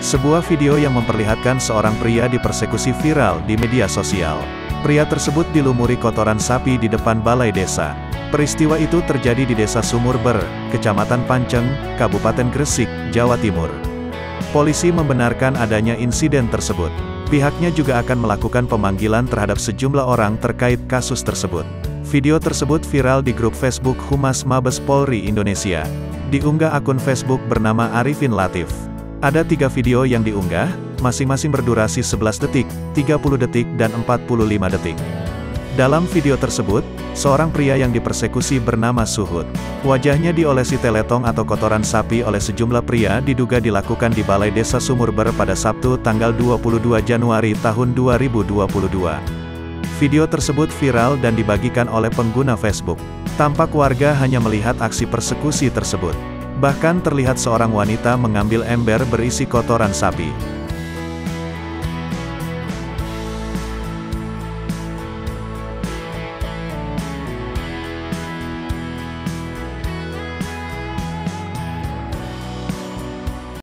Sebuah video yang memperlihatkan seorang pria dipersekusi viral di media sosial. Pria tersebut dilumuri kotoran sapi di depan balai desa. Peristiwa itu terjadi di desa Sumurber, Kecamatan Panceng, Kabupaten Gresik, Jawa Timur. Polisi membenarkan adanya insiden tersebut. Pihaknya juga akan melakukan pemanggilan terhadap sejumlah orang terkait kasus tersebut. Video tersebut viral di grup Facebook Humas Mabes Polri Indonesia. Diunggah akun Facebook bernama Arifin Latif. Ada tiga video yang diunggah, masing-masing berdurasi 11 detik, 30 detik dan 45 detik. Dalam video tersebut, seorang pria yang dipersekusi bernama Suhud. Wajahnya diolesi teletong atau kotoran sapi oleh sejumlah pria diduga dilakukan di Balai Desa Sumurber pada Sabtu tanggal 22 Januari tahun 2022. Video tersebut viral dan dibagikan oleh pengguna Facebook. Tampak warga hanya melihat aksi persekusi tersebut. Bahkan terlihat seorang wanita mengambil ember berisi kotoran sapi.